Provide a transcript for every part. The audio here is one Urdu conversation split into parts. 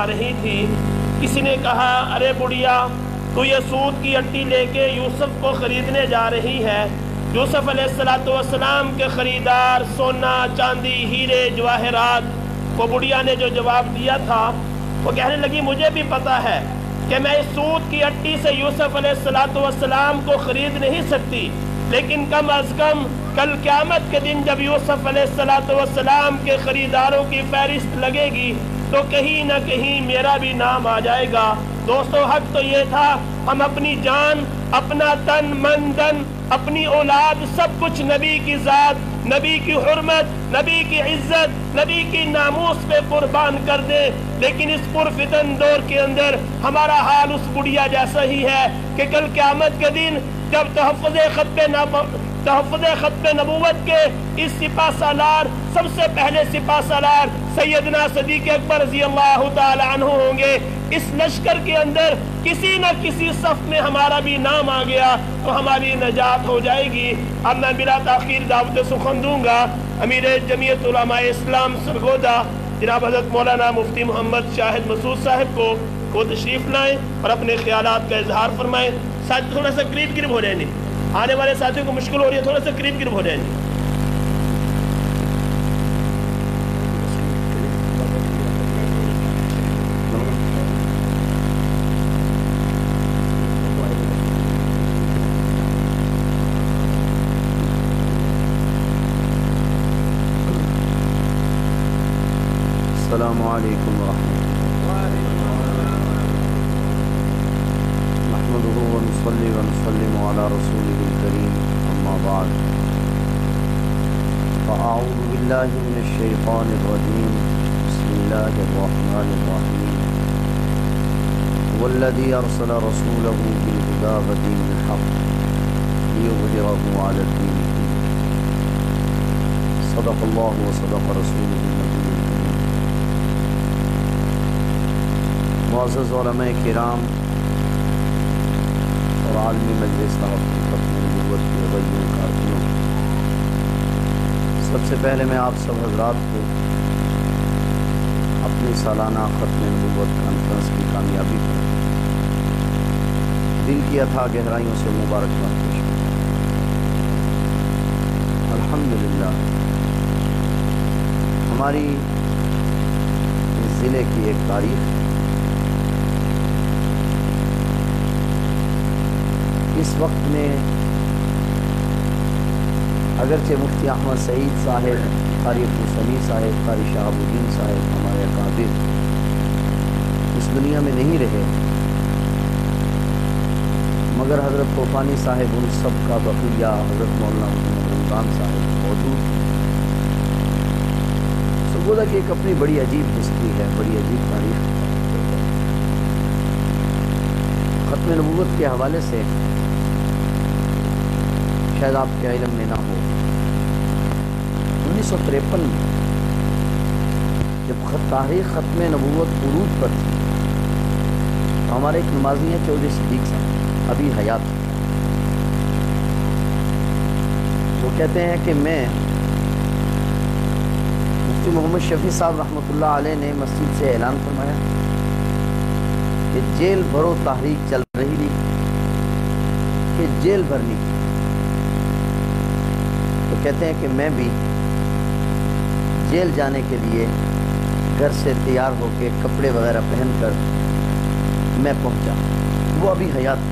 آ رہی تھی۔ کسی نے کہا، ارے بڑھیا، تو یہ سود کی اٹی لے کے یوسف کو خریدنے جا رہی ہے۔ یوسف علیہ السلام کے خریدار سونا، چاندی، ہیرے، جواہرات وہ بڑھیا نے جو جواب دیا تھا، وہ کہنے لگی، مجھے بھی پتا ہے کہ میں اس سود کی اٹی سے یوسف علیہ السلام کو خرید نہیں سکتی۔ لیکن کم از کم کل قیامت کے دن جب یوسف علیہ السلام کے خریداروں کی فہرست لگے گی تو کہیں نہ کہیں میرا بھی نام آ جائے گا۔ دوستو، حق تو یہ تھا، ہم اپنی جان، اپنا تن، من، دن، اپنی اولاد، سب کچھ نبی کی ذات، نبی کی حرمت، نبی کی عزت، نبی کی ناموس پہ قربان کر دے لیکن اس پرفتن دور کے اندر ہمارا حال اس بڑیا جیسا ہی ہے کہ کل قیامت کے دن جب تحفظ خط پہ تحفظ خط نبوت کے اس سپاہ سالار، سب سے پہلے سپاہ سالار سیدنا صدیق اکبر رضی اللہ تعالی عنہ ہوں گے۔ اس لشکر کے اندر کسی نہ کسی صف میں ہمارا بھی نام آ گیا تو ہماری نجات ہو جائے گی۔ اب میں بلا تاخیر دعوت سخن دوں گا۔ امیر جمعیت علماء اسلام سرگودا، جناب حضرت مولانا مفتی محمد شاہد مسعود صاحب کو وہ تشریف لائیں اور اپنے خیالات کا اظہار فرمائیں۔ ساتھ تھوڑا سا قریب قریب ہو جائیں آنے والے ساتھیوں کو مشکل ہو رہی ہے تھوڑا سا قریب قریب ہو جائیں فأعوذ بالله من الشيطان الرجيم بسم الله الرحمن الرحيم والذي أرسل رسوله بالهدى ودين الحق ليظهره على الدين كله صدق الله وصدق رسوله النبي معزز علماء کرام اور عالمی مجلس صاحب کی ختم نبوت کے غیوں کارکنوں سب سے پہلے میں آپ سب حضرات کو اپنی سالانہ ختم نبوت کانفرنس کی کامیابی پر دل کی اتھا گہرائیوں سے مبارکباد پیش کرتا ہوں الحمدللہ، ہماری اس ضلع کی ایک تاریخ اس وقت میں اگرچہ مفتی احمد سعید صاحب، قاری عبدالسمی صاحب، قاری شہاب الدین صاحب ہمارے اکابر اس دنیا میں نہیں رہے، مگر حضرت طوفانی صاحب ان سب کا بقیہ حضرت مولانا محمد رمضان صاحب موجود ہیں۔ کی ایک اپنی بڑی عجیب ہسٹری ہے، بڑی عجیب تاریخ ختم نبوت کے حوالے سے شاید آپ کے علم میں نہ ہو۔ انیس سو تریپن میں جب تاریخ ختم نبوت عروج پر تھی، تو ہمارے ایک نمازی ہیں چودھری صدیق صاحب، ابھی حیات۔ وہ کہتے ہیں کہ میں مفتی محمد شفیع صاحب رحمۃ اللہ علیہ نے مسجد سے اعلان فرمایا کہ جیل بھرو تحریک چل رہی تھی، کہ جیل بھرنی تو کہتے ہیں کہ میں بھی جیل جانے کے لیے گھر سے تیار ہو کے کپڑے وغیرہ پہن کر میں پہنچا۔ وہ ابھی حیات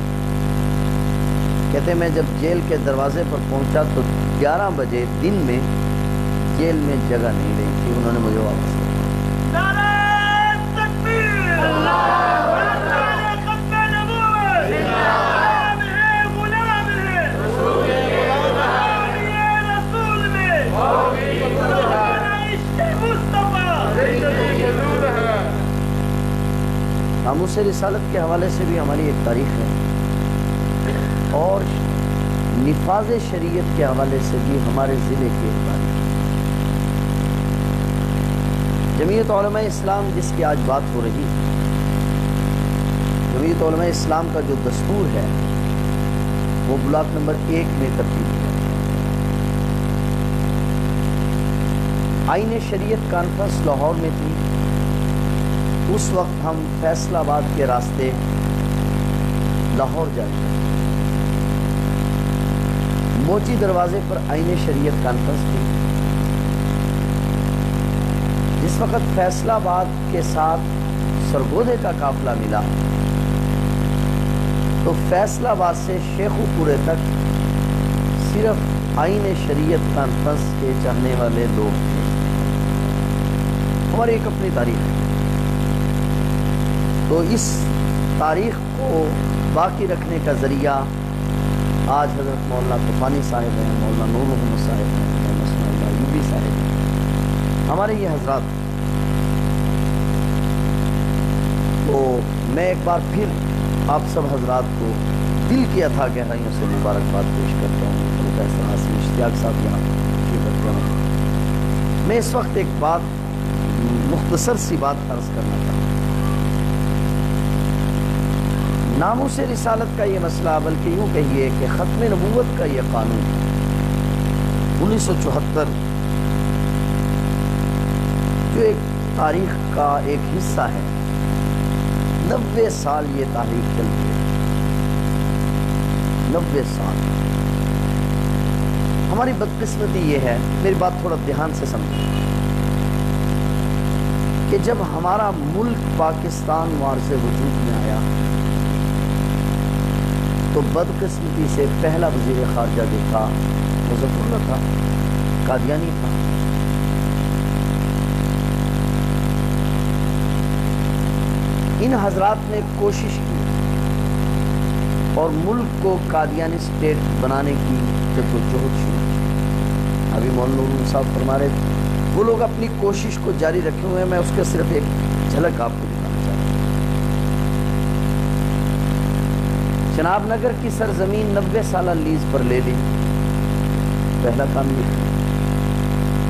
کہتے ہیں میں جب جیل کے دروازے پر پہنچا تو گیارہ بجے دن میں جیل میں جگہ نہیں رہی تھی۔ انہوں نے مجھے واپس ناموس رسالت کے حوالے سے بھی ہماری ایک تاریخ ہے۔ اور نفاذ شریعت کے حوالے سے بھی ہمارے ضلع کی ایک تاریخ ہے جمعیت علماء اسلام جس کی آج بات ہو رہی ہے، جمعیت علماء اسلام کا جو دستور ہے، وہ بلاک نمبر ایک میں تبدیل کیا آئین شریعت کانفرنس لاہور میں تھی۔ اس وقت ہم فیصل آباد کے راستے لاہور جائیں موچی دروازے پر آئین شریعت کانفرنس تھی جس وقت فیصلہ آباد کے ساتھ سرگودے کا قافلہ ملا، تو فیصلہ آباد سے شیخو پورے تک صرف آئین شریعت کانفرنس کے چاہنے والے لوگ تھے۔ ہماری ایک اپنی تاریخ۔ ہے تو اس تاریخ کو باقی رکھنے کا ذریعہ آج حضرت مولانا طوفانی صاحب ہیں، مولانا نور محمد صاحب ہیں محمد اللہ یوبی صاحب ہیں۔ ہمارے یہ حضرات، تو میں ایک بار پھر آپ سب حضرات کو دل کی اتھا گہرائیوں سے مبارکباد پیش کرتا ہوں۔ پروفیسر حاصل اشتیاق صاحب یہاں کرتا ہوں۔ میں اس وقت ایک بات مختصر سی بات عرض کرنا چاہتا ہوں ناموں سے رسالت کا یہ مسئلہ، بلکہ یوں کہیے کہ ختم نبوت کا یہ قانون۔ انیس سو چوہتر، جو ایک تاریخ کا ایک حصہ ہے، نوے سال یہ تاریخ چلتی ہے۔ نوے سال۔ ہماری بدقسمتی یہ ہے، میری بات تھوڑا دھیان سے سمجھیں، کہ جب ہمارا ملک پاکستان وار سے وجود میں آیا تو بدقسمتی سے پہلا وزیر خارجہ جو تھا مظفر اللہ تھا، قادیانی تھا۔ ان حضرات نے کوشش کی اور ملک کو قادیانی اسٹیٹ بنانے کی جب وہ جہد شروع کی۔ ابھی مولانا صاحب فرما رہے تھے، وہ لوگ اپنی کوشش کو جاری رکھے ہوئے ہیں، میں اس کے صرف ایک جھلک آپ کو دکھانا چاہتا ہوں چناب نگر کی سرزمین نوے سالہ لیز پر لے لی۔ پہلا کام یہ۔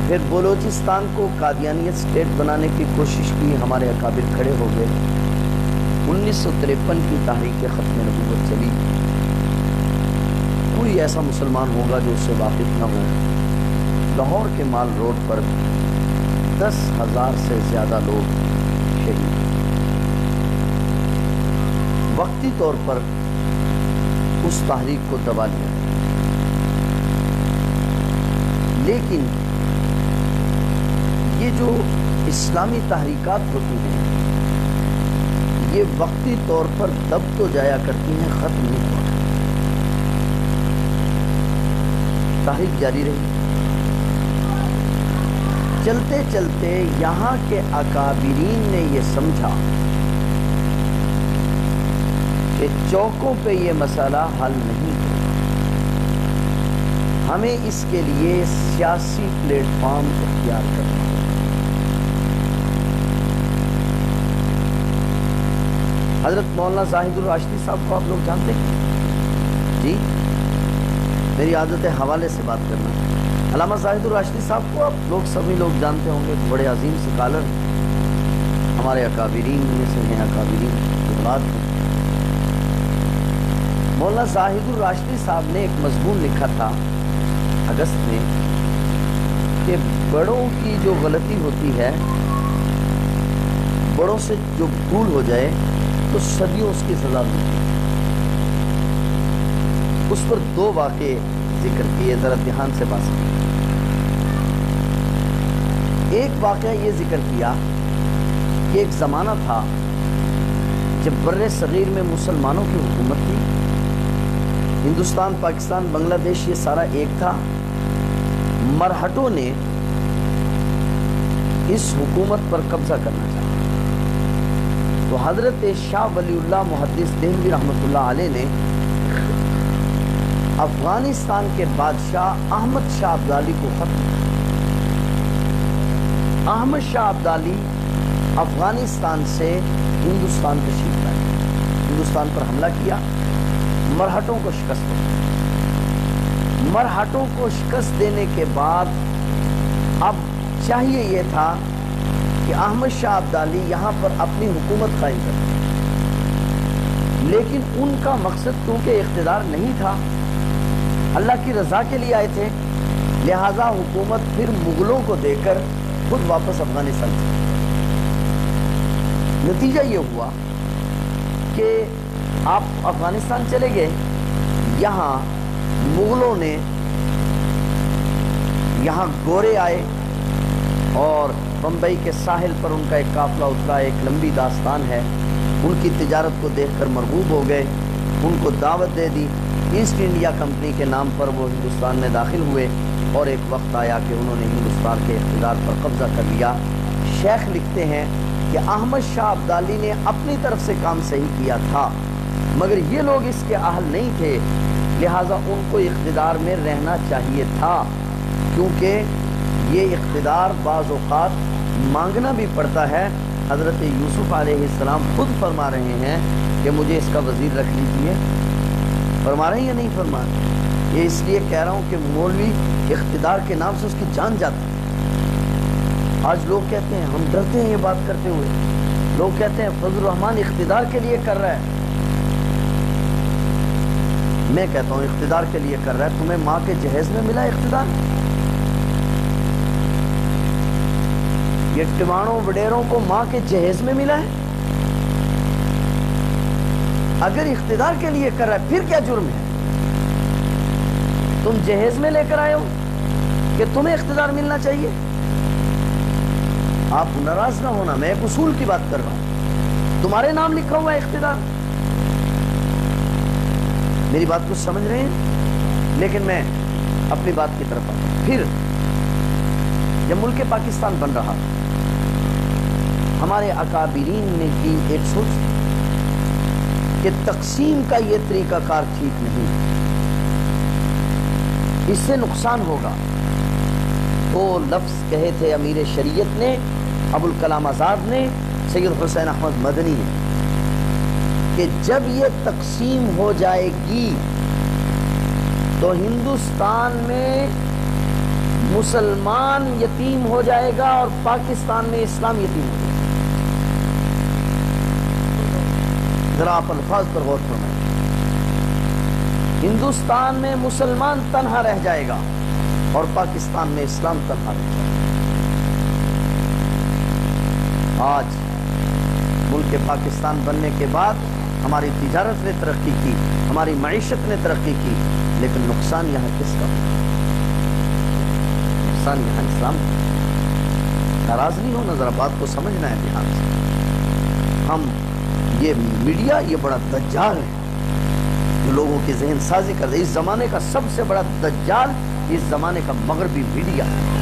پھر بلوچستان کو قادیانیت سٹیٹ بنانے کی کوشش کی، ہمارے اکابر کھڑے ہو گئے۔ انیس سو تریپن کی تحریک ختم نبوت چلی۔ کوئی ایسا مسلمان ہوگا جو اس سے واقف نہ ہو۔ لاہور کے مال روڈ پر دس ہزار سے زیادہ لوگ شہید۔ وقتی طور پر اس تحریک کو دبا لیا۔ لیکن یہ جو اسلامی تحریکات ہوتی ہیں، یہ وقتی طور پر دب تو جایا کرتی ہیں، ختم نہیں ہوا۔ تحریک جاری رہی۔ چلتے چلتے یہاں کے اکابرین نے یہ سمجھا کہ چوکوں پہ یہ مسئلہ حل نہیں ہے ہمیں اس کے لیے سیاسی پلیٹ فارم اختیار کرنا حضرت مولانا زاہد الراشدی صاحب کو آپ لوگ جانتے ہیں؟ جی؟ میری عادت ہے حوالے سے بات کرنا۔ علامہ زاہد الراشدی صاحب کو آپ لوگ سبھی لوگ جانتے ہوں گے، بڑے عظیم سکالر، ہمارے اکابرین میں سے ہیں اکابرین بات ہیں مولانا زاہد الراشدی صاحب نے ایک مضمون لکھا تھا اگست میں کہ بڑوں کی جو غلطی ہوتی ہے، بڑوں سے جو بھول ہو جائے تو صدیوں اس کی سزا ملتی اس پر دو واقعے ذکر کیے، ذرا دھیان سے بات ایک واقعہ یہ ذکر کیا کہ ایک زمانہ تھا جب بر صغیر میں مسلمانوں کی حکومت تھی۔ ہندوستان، پاکستان، بنگلہ دیش، یہ سارا ایک تھا۔ مرہٹوں نے اس حکومت پر قبضہ کرنا چاہا۔ تو حضرت شاہ ولی اللہ محدث دہلوی رحمۃ اللہ علیہ نے افغانستان کے بادشاہ احمد شاہ عبدالی کو ختم احمد شاہ عبدالی افغانستان سے ہندوستان تشریف لائے۔ ہندوستان پر حملہ کیا۔ مرہٹوں کو شکست دیا مرہٹوں کو شکست دینے کے بعد اب چاہیے یہ تھا کہ احمد شاہ عبدالی یہاں پر اپنی حکومت قائم کرتے لیکن ان کا مقصد کیونکہ اقتدار نہیں تھا، اللہ کی رضا کے لیے آئے تھے، لہٰذا حکومت پھر مغلوں کو دے کر خود واپس افغانستان نتیجہ یہ ہوا کہ آپ افغانستان چلے گئے، یہاں مغلوں نے یہاں گورے آئے اور بمبئی کے ساحل پر ان کا ایک قافلہ اترا، ایک لمبی داستان ہے۔ ان کی تجارت کو دیکھ کر مرغوب ہو گئے، ان کو دعوت دے دی۔ ایسٹ انڈیا کمپنی کے نام پر وہ ہندوستان میں داخل ہوئے اور ایک وقت آیا کہ انہوں نے ہندوستان کے اقتدار پر قبضہ کر لیا۔ شیخ لکھتے ہیں کہ احمد شاہ عبدالی نے اپنی طرف سے کام صحیح کیا تھا۔ مگر یہ لوگ اس کے اہل نہیں تھے، لہٰذا ان کو اقتدار میں رہنا چاہیے تھا، کیونکہ یہ اقتدار بعض اوقات مانگنا بھی پڑتا ہے۔ حضرت یوسف علیہ السلام خود فرما رہے ہیں کہ مجھے اس کا وزیر رکھ لیجیے فرما رہے ہیں یا نہیں فرما رہے؟ یہ اس لیے کہہ رہا ہوں کہ مولوی اقتدار کے نام سے اس کی جان جاتی ہے۔ آج لوگ کہتے ہیں، ہم ڈرتے ہیں یہ بات کرتے ہوئے۔ لوگ کہتے ہیں، فضل الرحمان اقتدار کے لیے کر رہا ہے۔ میں کہتا ہوں، اقتدار کے لیے کر رہا ہے، تمہیں ماں کے جہیز میں ملا اقتدار؟ یہ ٹمانوں وڈیروں کو ماں کے جہیز میں ملا ہے؟ اگر اقتدار کے لیے کر رہا ہے، پھر کیا جرم ہے؟ تم جہیز میں لے کر آئے ہو کہ تمہیں اقتدار ملنا چاہیے؟ آپ ناراض نہ ہونا، میں ایک اصول کی بات کر رہا ہوں۔ تمہارے نام لکھا ہوا ہے اقتدار۔ میری بات کو سمجھ رہے ہیں؟ لیکن میں اپنی بات کی طرف آتا ہوں۔ پھر جب ملک پاکستان بن رہا، ہمارے اکابرین نے کی ایک سوچ کہ تقسیم کا یہ طریقہ کار ٹھیک نہیں۔ اس سے نقصان ہوگا۔ وہ لفظ کہے تھے امیر شریعت نے، ابوالکلام آزاد نے، سید حسین احمد مدنی نے۔ کہ جب یہ تقسیم ہو جائے گی تو ہندوستان میں مسلمان یتیم ہو جائے گا اور پاکستان میں اسلام یتیم ہو جائے گا۔ ذرا آپ الفاظ پر غور فرمائیں۔ ہندوستان میں مسلمان تنہا رہ جائے گا اور پاکستان میں اسلام تنہا رہ جائے گا۔ آج ملک پاکستان بننے کے بعد ہماری تجارت نے ترقی کی، ہماری معیشت نے ترقی کی، لیکن نقصان یہاں کس کا؟ نقصان یہاں اسلام ناراض نہیں ہونا، ذرا بات کو سمجھنا ہے دھیان سے۔ ہم، یہ میڈیا، یہ بڑا دجال ہے۔ جو لوگوں کی ذہن سازی کر دے اس زمانے کا سب سے بڑا دجال، اس زمانے کا مغربی میڈیا ہے۔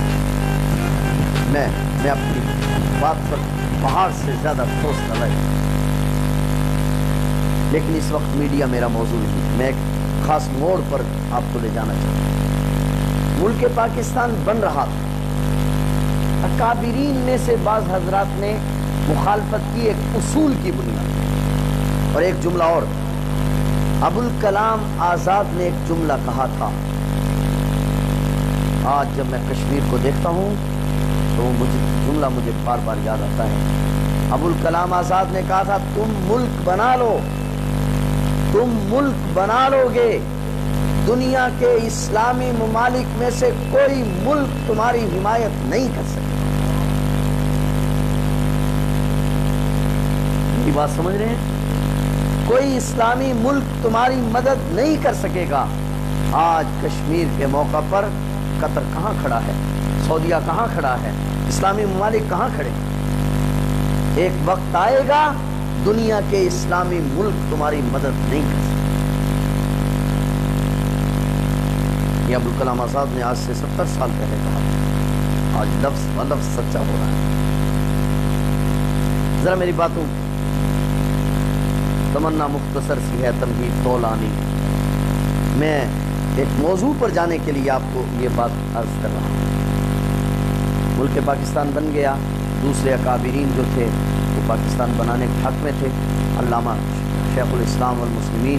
میں میں اپنی بات پر باہر سے زیادہ ٹھوس نہ لگے لیکن اس وقت میڈیا میرا موضوع نہیں۔ میں ایک خاص موڑ پر آپ کو لے جانا چاہتا ہوں۔ ملک پاکستان بن رہا تھا۔ اکابرین میں سے بعض حضرات نے مخالفت کی ایک اصول کی بنیاد۔ اور ایک جملہ اور۔ ابوالکلام آزاد نے ایک جملہ کہا تھا۔ آج جب میں کشمیر کو دیکھتا ہوں، تو مجھے جملہ مجھے بار بار یاد آتا ہے۔ ابوالکلام آزاد نے کہا تھا، تم ملک بنا لو۔ تم ملک بنا لو گے دنیا کے اسلامی ممالک میں سے کوئی ملک تمہاری حمایت نہیں کر سکتا۔ بات سمجھ رہے ہیں؟ کوئی اسلامی ملک تمہاری مدد نہیں کر سکے گا۔ آج کشمیر کے موقع پر قطر کہاں کھڑا ہے؟ سعودیہ کہاں کھڑا ہے؟ اسلامی ممالک کہاں کھڑے؟ ایک وقت آئے گا دنیا کے اسلامی ملک تمہاری مدد نہیں کر سکے یہ ابوالکلام آزاد نے آج سے ستر سال پہلے کہا آج لفظ و لفظ سچا ہو رہا ہے۔ ذرا میری باتوں تمنا مختصر سی ہے تمہید طولانی۔ میں ایک موضوع پر جانے کے لیے آپ کو یہ بات عرض کر رہا ہوں۔ ملک پاکستان بن گیا، دوسرے اکابرین جو تھے وہ پاکستان بنانے کے حق میں تھے۔ علامہ شیخ الاسلام والمسلمین،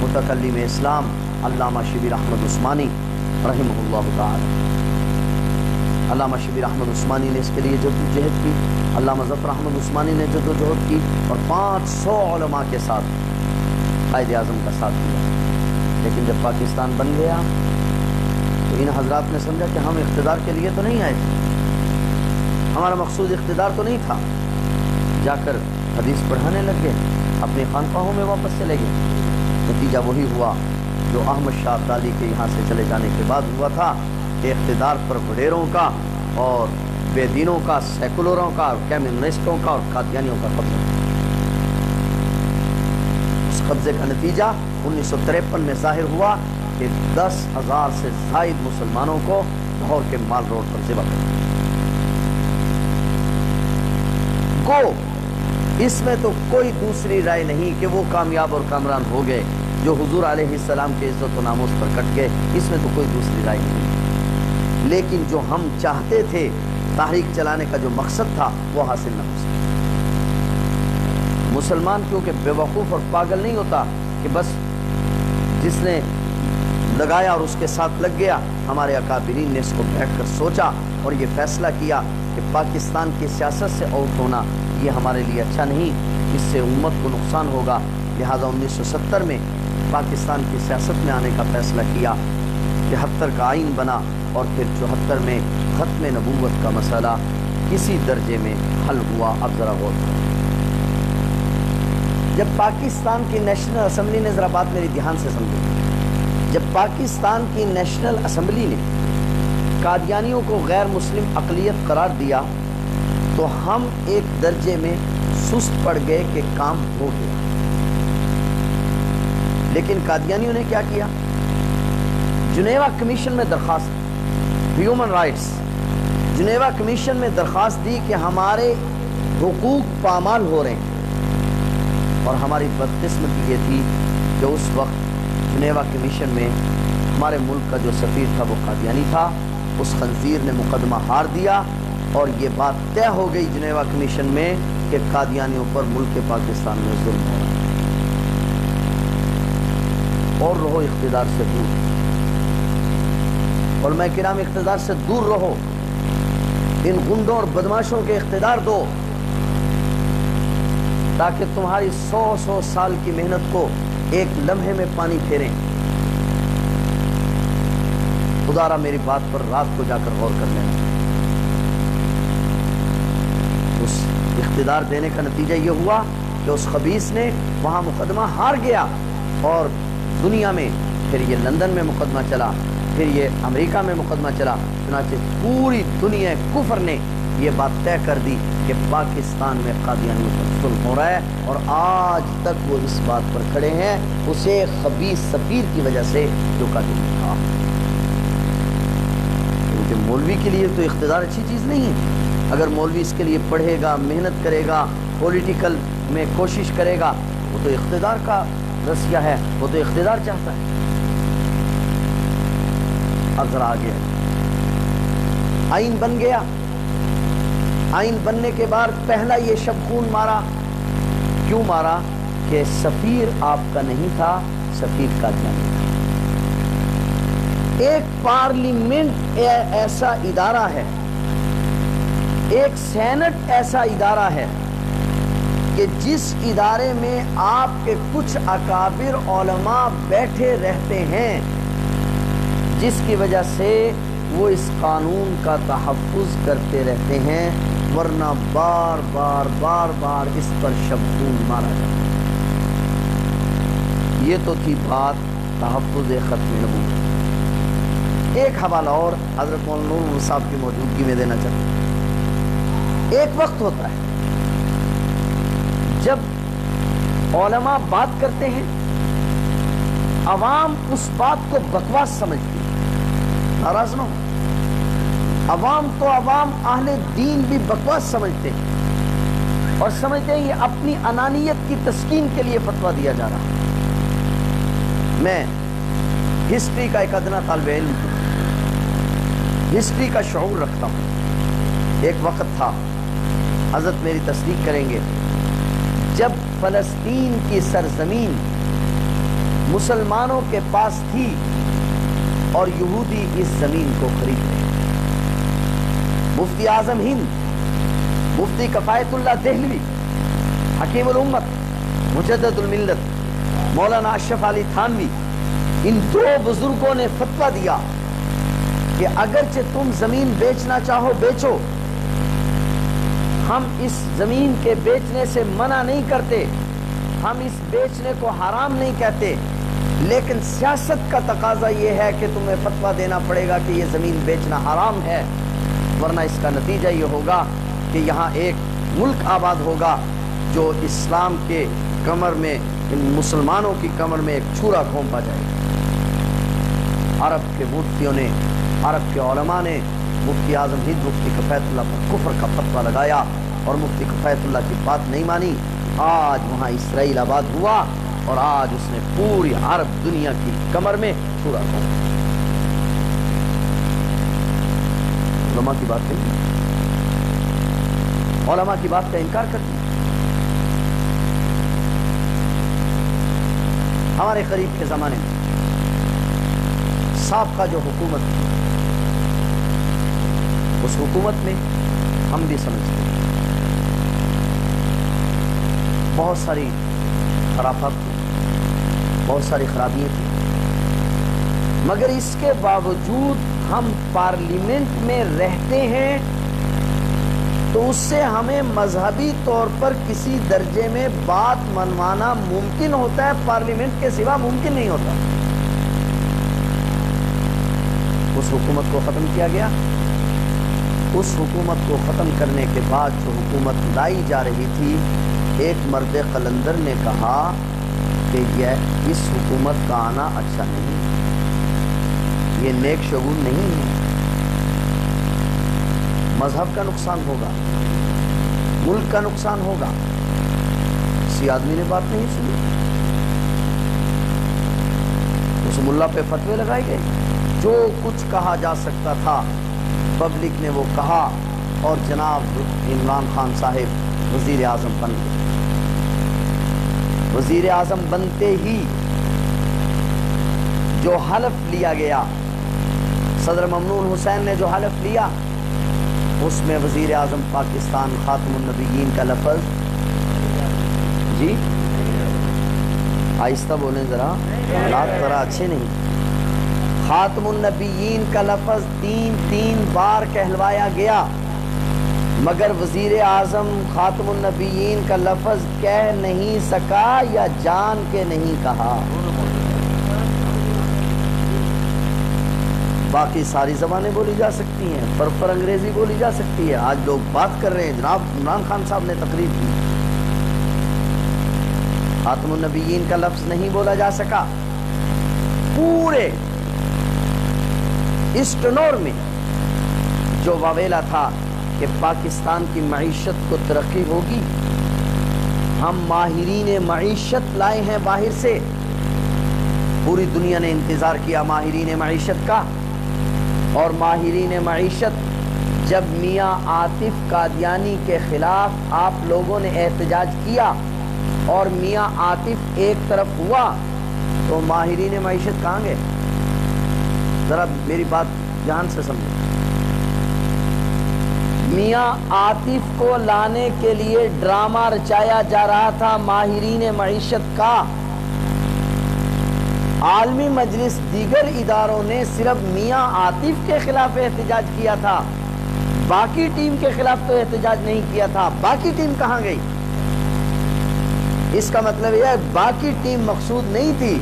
متکلم اسلام، علامہ شبیر احمد عثمانی رحمہ اللہ تعالی۔ علامہ شبیر احمد عثمانی نے اس کے لیے جد و جہد کی، علامہ ظفر احمد عثمانی نے جد و جہد کی اور پانچ سو علماء کے ساتھ قائد اعظم کا ساتھ دیا۔ لیکن جب پاکستان بن گیا تو ان حضرات نے سمجھا کہ ہم اقتدار کے لیے تو نہیں آئے تھے۔ ہمارا مقصود اقتدار تو نہیں تھا۔ جا کر حدیث پڑھانے لگ گئے اپنی خانقاہوں میں واپس چلے گئے۔ نتیجہ وہی ہوا جو احمد شاہ ابدالی کے یہاں سے چلے جانے کے بعد ہوا تھا، کہ اقتدار پر وڈیروں کا اور بے دینوں کا، سیکولروں کا، اور کیمونسٹوں کا اور قادیانیوں کا قبضہ۔ اس قبضے کا نتیجہ انیس سو تریپن میں ظاہر ہوا کہ دس ہزار سے زائد مسلمانوں کو لاہور کے مال روڈ پر ذبح کر گو! اس میں تو کوئی دوسری رائے نہیں کہ وہ کامیاب اور کامران ہو گئے جو حضور علیہ السلام کے عزت و ناموس پر کٹ گئے۔ اس میں تو کوئی دوسری رائے نہیں۔ لیکن جو ہم چاہتے تھے تحریک چلانے کا جو مقصد تھا، وہ حاصل نہ ہو سکتا مسلمان کیونکہ بے وقوف اور پاگل نہیں ہوتا کہ بس جس نے لگایا اور اس کے ساتھ لگ گیا، ہمارے اکابرین نے اس کو بیٹھ کر سوچا اور یہ فیصلہ کیا کہ پاکستان کی سیاست سے آؤٹ ہونا یہ ہمارے لیے اچھا نہیں، اس سے امت کو نقصان ہوگا۔ لہٰذا انیس سو ستر میں پاکستان کی سیاست میں آنے کا فیصلہ کیا۔ تہتر کا آئین بنا اور پھر چوہتر میں ختم نبوت کا مسئلہ۔ کسی درجے میں حل ہوا۔ اب ذرا غور کرو۔ جب پاکستان کی نیشنل اسمبلی نے، ذرا بات میری دھیان سے سمجھی جب پاکستان کی نیشنل اسمبلی نے قادیانیوں کو غیر مسلم اقلیت قرار دیا تو ہم ایک درجے میں سست پڑ گئے کہ کام ہو گیا۔ لیکن قادیانیوں نے کیا کیا؟ جنیوا کمیشن میں درخواست ہیومن رائٹس۔ جنیوا کمیشن میں درخواست دی کہ ہمارے حقوق پامال ہو رہے ہیں۔ اور ہماری بدقسمتی یہ تھی کہ اس وقت جنیوا کمیشن میں ہمارے ملک کا جو سفیر تھا وہ قادیانی تھا، اس خنزیر نے مقدمہ ہار دیا۔ اور یہ بات طے ہو گئی جنیوا کمیشن میں کہ قادیانیوں پر ملک پاکستان میں ظلم ہو رہا اور رہو اقتدار سے دور۔ اور میں کرام اقتدار سے دور رہو۔ ان گنڈوں اور بدماشوں کے اقتدار دو۔ تاکہ تمہاری سو سو سال کی محنت کو ایک لمحے میں پانی پھیریں۔ خدا را میری بات پر رات کو جا کر غور کر لینا۔ اس اقتدار دینے کا نتیجہ یہ ہوا کہ اس خبیص نے وہاں مقدمہ ہار گیا اور دنیا میں پھر یہ لندن میں مقدمہ چلا، پھر یہ امریکہ میں مقدمہ چلا، چنانچہ پوری دنیا کفر نے یہ بات طے کر دی کہ پاکستان میں قادیانیوں پر ظلم ہو رہا ہے اور آج تک وہ اس بات پر کھڑے ہیں، اسے خبیص سفیر کی وجہ سے جو قادیانی تھا کیونکہ مولوی کے لیے تو اقتدار اچھی چیز نہیں ہے۔ اگر مولوی اس کے لیے پڑھے گا، محنت کرے گا پولیٹیکل میں کوشش کرے گا، وہ تو اقتدار کا رسیہ ہے، وہ تو اقتدار چاہتا ہے۔ اب ذرا آگے۔ آئین بن گیا۔ آئین بننے کے بعد پہلا یہ شب خون مارا۔ کیوں مارا؟ کہ سفیر آپ کا نہیں تھا، سفیر کا جانا تھا ایک پارلیمنٹ ایسا ادارہ ہے۔ ایک سینٹ ایسا ادارہ ہے کہ جس ادارے میں آپ کے کچھ اکابر علماء بیٹھے رہتے ہیں، جس کی وجہ سے وہ اس قانون کا تحفظ کرتے رہتے ہیں، ورنہ بار بار بار بار اس پر شبخون مارا جاتا یہ تو تھی بات تحفظ ختم نبوت۔ ایک حوالہ اور حضرت مولانا صاحب کی موجودگی میں دینا چاہتا ہوں۔ ایک وقت ہوتا ہے جب علماء بات کرتے ہیں، عوام اس بات کو بکواس سمجھتی ہے۔ ناراض نہ ہو۔ عوام تو عوام اہل دین بھی بکواس سمجھتے ہیں۔ اور سمجھتے ہیں یہ اپنی انانیت کی تسکین کے لیے فتویٰ دیا جا رہا میں ہسٹری کا ایک ادنا طالب علم ہسٹری کا شعور رکھتا ہوں۔ ایک وقت تھا حضرت میری تصدیق کریں گے، جب فلسطین کی سرزمین مسلمانوں کے پاس تھی اور یہودی اس زمین کو خرید رہے مفتی اعظم ہند، مفتی کفایت اللہ دہلوی، حکیم الامت، مجدد الملت، مولانا اشرف علی تھانوی، ان دو بزرگوں نے فتوہ دیا کہ اگرچہ تم زمین بیچنا چاہو، بیچو ہم اس زمین کے بیچنے سے منع نہیں کرتے، ہم اس بیچنے کو حرام نہیں کہتے۔ لیکن سیاست کا تقاضا یہ ہے کہ تمہیں فتویٰ دینا پڑے گا کہ یہ زمین بیچنا حرام ہے۔ ورنہ اس کا نتیجہ یہ ہوگا کہ یہاں ایک ملک آباد ہوگا جو اسلام کے کمر میں، ان مسلمانوں کی کمر میں ایک چھورا گھونپا جائے۔ گا عرب کے مفتیوں نے، عرب کے علماء نے مفتی اعظم ہند مفتی کفیت اللہ پر کفر کا فتویٰ لگایا اور مفتی کفیت اللہ کی بات نہیں مانی۔ آج وہاں اسرائیل آباد ہوا اور آج اس نے پوری عرب دنیا کی کمر میں چھوڑا علماء کی بات نہیں علماء کی بات کا انکار کرتی ہمارے قریب کے زمانے میں صاحب کا جو حکومت تھی اس حکومت میں ہم بھی سمجھتے ہیں۔ بہت ساری خرافات تھی بہت ساری خرابیاں تھیں مگر اس کے باوجود ہم پارلیمنٹ میں رہتے ہیں، تو اس سے ہمیں مذہبی طور پر کسی درجے میں بات منوانا ممکن ہوتا ہے، پارلیمنٹ کے سوا ممکن نہیں ہوتا۔ اس حکومت کو ختم کیا گیا۔ اس حکومت کو ختم کرنے کے بعد جو حکومت لائی جا رہی تھی، ایک مرد قلندر نے کہا کہ یہ اس حکومت کا آنا اچھا نہیں یہ نیک شگون نہیں ہے۔ مذہب کا نقصان ہوگا، ملک کا نقصان ہوگا۔ کسی آدمی نے بات نہیں سنی۔ اس ملا پہ فتوے لگائے گئے۔ جو کچھ کہا جا سکتا تھا پبلک نے وہ کہا اور جناب عمران خان صاحب وزیر اعظم بن گئے۔ وزیر اعظم بنتے ہی جو حلف لیا گیا، صدر ممنون حسین نے جو حلف لیا، اس میں وزیر اعظم پاکستان خاتم النبیین کا لفظ۔ جی؟ آہستہ بولیں ذرا حالات ذرا اچھے نہیں۔ خاتم النبیین کا لفظ تین تین بار کہلوایا گیا۔ مگر وزیر اعظم خاتم النبیین کا لفظ کہہ نہیں سکا یا جان کے نہیں کہا۔ باقی ساری زبانیں بولی جا سکتی ہیں پر پر انگریزی بولی جا سکتی ہے۔ آج لوگ بات کر رہے ہیں۔ جناب عمران خان صاحب نے تقریر کی۔ خاتم النبیین کا لفظ نہیں بولا جا سکا۔ پورے اسٹنور میں، جو واویلا تھا کہ پاکستان کی معیشت کو ترقی ہوگی۔ ہم ماہرین معیشت لائے ہیں باہر سے۔ پوری دنیا نے انتظار کیا ماہرین معیشت کا۔ اور ماہرین معیشت، جب میاں عاطف قادیانی کے خلاف آپ لوگوں نے احتجاج کیا اور میاں عاطف ایک طرف ہوا، تو ماہرین معیشت کہاں گئے؟ ذرا میری بات جان سے سمجھیں میاں عاطف کو لانے کے لیے ڈرامہ رچایا جا رہا تھا ماہرین معیشت کا۔ عالمی مجلس دیگر اداروں نے صرف میاں عاطف کے خلاف احتجاج کیا تھا۔ باقی ٹیم کے خلاف تو احتجاج نہیں کیا تھا۔ باقی ٹیم کہاں گئی؟ اس کا مطلب یہ ہے، باقی ٹیم مقصود نہیں تھی۔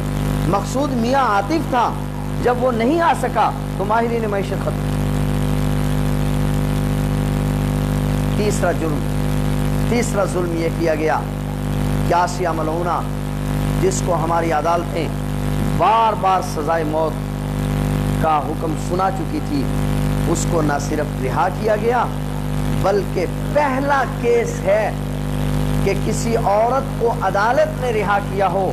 مقصود میاں عاطف تھا۔ جب وہ نہیں آ سکا تو ماہرین معیشت ختم۔ تیسرا جرم، تیسرا ظلم یہ کیا گیا کہ آسیہ جس کو ہماری عدالتیں بار بار سزائے موت کا حکم سنا چکی تھی، اس کو نہ صرف رہا کیا گیا، بلکہ پہلا کیس ہے کہ کسی عورت کو عدالت نے رہا کیا ہو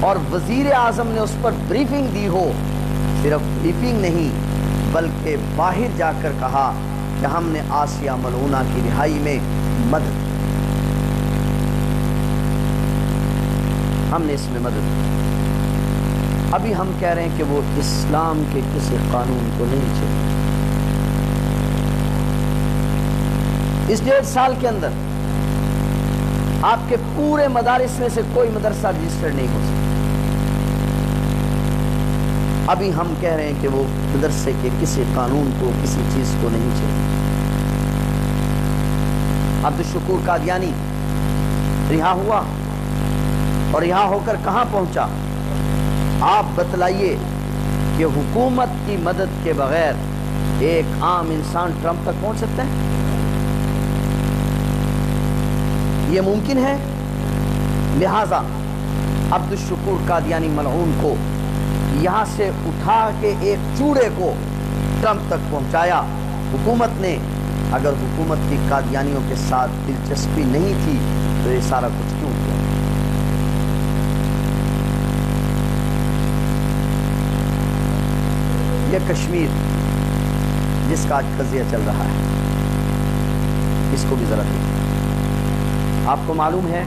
اور وزیر اعظم نے اس پر بریفنگ دی ہو۔ صرف بریفنگ نہیں، بلکہ باہر جا کر کہا کہ ہم نے آسیہ ملونہ کی رہائی میں مدد ہم نے اس میں مدد ابھی ہم کہہ رہے ہیں کہ وہ اسلام کے کسی قانون کو نہیں چاہیے اس ڈیڑھ سال کے اندر آپ کے پورے مدارس میں سے کوئی مدرسہ رجسٹر نہیں ہو سکتا۔ ابھی ہم کہہ رہے ہیں کہ وہ مدرسے کے کسی قانون کو، کسی چیز کو نہیں چاہیے عبد الشکور قادیانی، رہا ہوا اور رہا ہو کر کہاں پہنچا؟ آپ بتلائیے کہ حکومت کی مدد کے بغیر ایک عام انسان ٹرمپ تک پہنچ سکتا ہے؟ یہ ممکن ہے؟ لہذا عبد الشکور قادیانی ملعون کو یہاں سے اٹھا کے ایک چوڑے کو ٹرمپ تک پہنچایا۔ حکومت نے، اگر حکومت کی قادیانیوں کے ساتھ دلچسپی نہیں تھی، تو یہ سارا کچھ کیوں کیا؟ یہ کشمیر، جس کا آج قضیہ چل رہا ہے، اس کو بھی ذرا دیکھیں۔ آپ کو معلوم ہے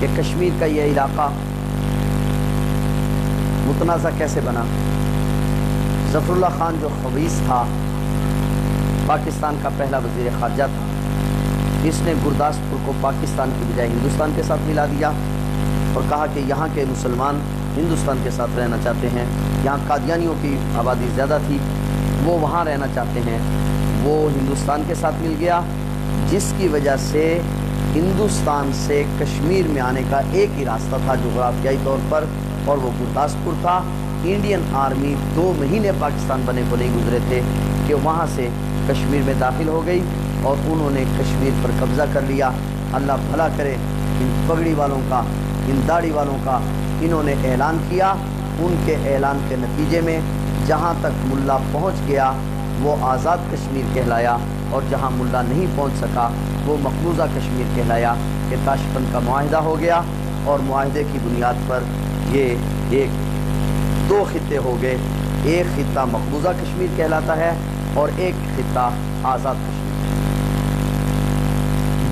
کہ کشمیر کا یہ علاقہ متنازع کیسے بنا؟ ظفر اللہ خان جو خبیص تھا، پاکستان کا پہلا وزیر خارجہ تھا۔ اس نے گرداسپور کو پاکستان کی بجائے ہندوستان کے ساتھ ملا دیا اور کہا کہ یہاں کے مسلمان ہندوستان کے ساتھ رہنا چاہتے ہیں۔ یہاں قادیانیوں کی آبادی زیادہ تھی، وہ وہاں رہنا چاہتے ہیں۔ وہ ہندوستان کے ساتھ مل گیا، جس کی وجہ سے ہندوستان سے کشمیر میں آنے کا ایک ہی راستہ تھا جغرافیائی طور پر۔ اور وہ گرداسپور تھا انڈین آرمی دو مہینے پاکستان بنے کو نہیں گزرے تھے کہ وہاں سے کشمیر میں داخل ہو گئی اور انہوں نے کشمیر پر قبضہ کر لیا۔ اللہ بھلا کرے ان پگڑی والوں کا، ان داڑھی والوں کا۔ انہوں نے اعلان کیا، ان کے اعلان کے نتیجے میں جہاں تک ملا پہنچ گیا، وہ آزاد کشمیر کہلایا اور جہاں ملا نہیں پہنچ سکا، وہ مقبوضہ کشمیر کہلایا کہ تاشپن کا معاہدہ ہو گیا اور معاہدے کی بنیاد پر یہ ایک دو خطے ہو گئے۔ ایک خطہ مقبوضہ کشمیر کہلاتا ہے اور ایک خطہ آزاد کشمیر۔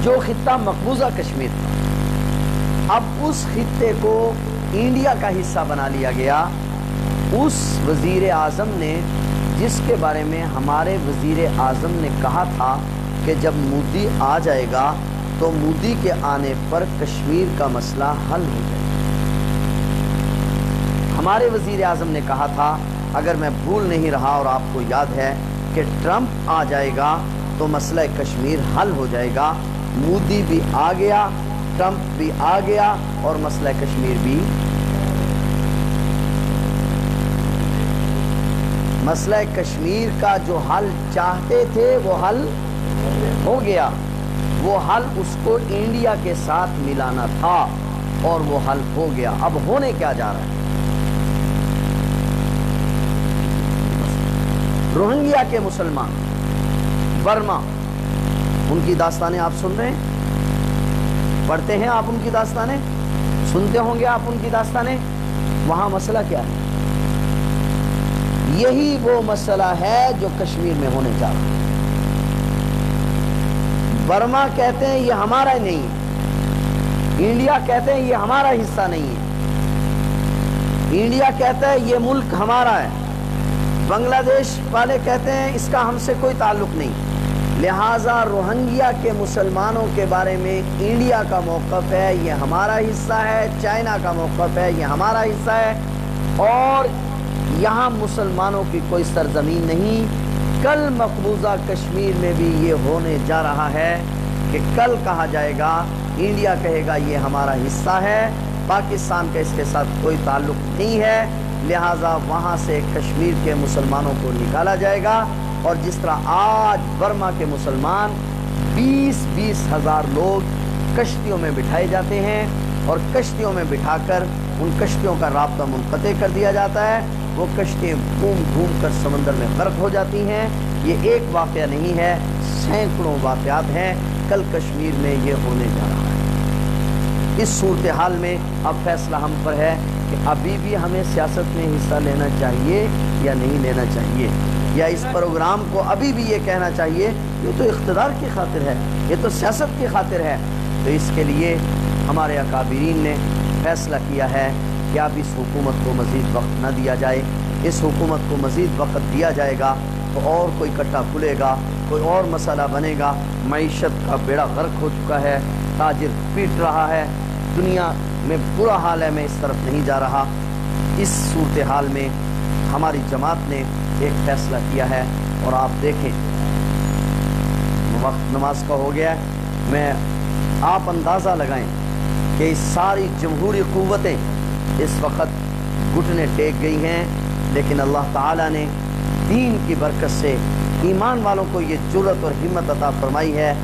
جو خطہ مقبوضہ کشمیر تھا، اب اس خطے کو انڈیا کا حصہ بنا لیا گیا۔ اس وزیر اعظم نے، جس کے بارے میں ہمارے وزیر اعظم نے کہا تھا کہ جب مودی آ جائے گا تو مودی کے آنے پر کشمیر کا مسئلہ حل ہو جائے گا۔ ہمارے وزیر اعظم نے کہا تھا، اگر میں بھول نہیں رہا اور آپ کو یاد ہے کہ ٹرمپ آ جائے گا تو مسئلہ کشمیر حل ہو جائے گا۔ مودی بھی آ گیا، ٹرمپ بھی آ گیا اور مسئلہ کشمیر بھی۔ مسئلہ کشمیر کا جو حل چاہتے تھے، وہ حل ہو گیا۔ وہ حل اس کو انڈیا کے ساتھ ملانا تھا اور وہ حل ہو گیا۔ اب ہونے کیا جا رہا ہے؟ روہنگیا کے مسلمان برما ان کی داستانیں آپ سن رہے ہیں؟ پڑھتے ہیں آپ ان کی داستانیں؟ سنتے ہوں گے آپ ان کی داستانیں؟ وہاں مسئلہ کیا ہے؟ یہی وہ مسئلہ ہے جو کشمیر میں ہونے جا رہا برما کہتے ہیں یہ ہمارا نہیں ہے۔ انڈیا کہتے ہیں یہ ہمارا حصہ نہیں ہے۔ انڈیا کہتا ہے یہ ملک ہمارا ہے۔ بنگلہ دیش والے کہتے ہیں اس کا ہم سے کوئی تعلق نہیں۔ لہٰذا روہنگیا کے مسلمانوں کے بارے میں انڈیا کا موقف ہے، یہ ہمارا حصہ ہے، چائنا کا موقف ہے، یہ ہمارا حصہ ہے۔ اور یہاں مسلمانوں کی کوئی سرزمین نہیں۔ کل مقبوضہ کشمیر میں بھی یہ ہونے جا رہا ہے کہ کل کہا جائے گا، انڈیا کہے گا یہ ہمارا حصہ ہے۔ پاکستان کا اس کے ساتھ کوئی تعلق نہیں ہے۔ لہٰذا وہاں سے کشمیر کے مسلمانوں کو نکالا جائے گا اور جس طرح آج برما کے مسلمان بیس بیس ہزار لوگ کشتیوں میں بٹھائے جاتے ہیں اور کشتیوں میں بٹھا کر ان کشتیوں کا رابطہ منقطع کر دیا جاتا ہے، وہ کشتیاں گھوم گھوم کر سمندر میں غرق ہو جاتی ہیں۔ یہ ایک واقعہ نہیں ہے، سینکڑوں واقعات ہیں۔ کل کشمیر میں یہ ہونے جا رہا ہے۔ اس صورتحال میں اب فیصلہ ہم پر ہے کہ ابھی بھی ہمیں سیاست میں حصہ لینا چاہیے یا نہیں لینا چاہیے؟ یا اس پروگرام کو ابھی بھی یہ کہنا چاہیے، یہ تو اقتدار کی خاطر ہے، یہ تو سیاست کی خاطر ہے۔ تو اس کے لیے ہمارے اکابرین نے فیصلہ کیا ہے کہ اب اس حکومت کو مزید وقت نہ دیا جائے۔ اس حکومت کو مزید وقت دیا جائے گا تو اور کوئی کٹا کھلے گا، کوئی اور مسئلہ بنے گا۔ معیشت کا بیڑا غرق ہو چکا ہے، تاجر پیٹ رہا ہے، دنیا میں برا حال ہے، میں اس طرف نہیں جا رہا۔ اس صورتحال میں ہماری جماعت نے ایک فیصلہ کیا ہے اور آپ دیکھیں۔ وقت نماز کا ہو گیا ہے۔ میں آپ اندازہ لگائیں کہ اس ساری جمہوری قوتیں اس وقت گھٹنے ٹیک گئی ہیں، لیکن اللہ تعالیٰ نے دین کی برکت سے ایمان والوں کو یہ جرت اور ہمت عطا فرمائی ہے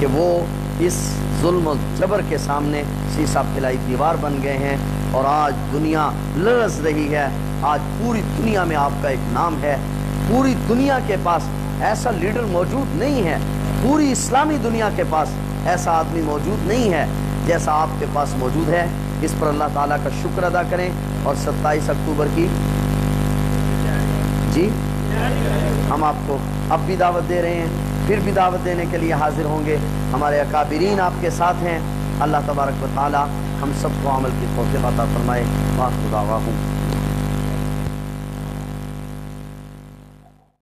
کہ وہ اس ظلم و جبر کے سامنے سیسا پلائی دیوار بن گئے ہیں اور آج دنیا لرز رہی ہے۔ آج پوری دنیا میں آپ کا ایک نام ہے۔ پوری دنیا کے پاس ایسا لیڈر موجود نہیں ہے۔ پوری اسلامی دنیا کے پاس ایسا آدمی موجود نہیں ہے جیسا آپ کے پاس موجود ہے۔ اس پر اللہ تعالیٰ کا شکر ادا کریں۔ اور ستائیس اکتوبر کی جی؟ ہم آپ کو اب بھی دعوت دے رہے ہیں۔ پھر بھی دعوت دینے کے لیے حاضر ہوں گے۔ ہمارے اکابرین آپ کے ساتھ ہیں۔ اللہ تبارک و تعالیٰ ہم سب کو عمل کی توفیق عطا فرمائے۔ واقع دعوا ہوں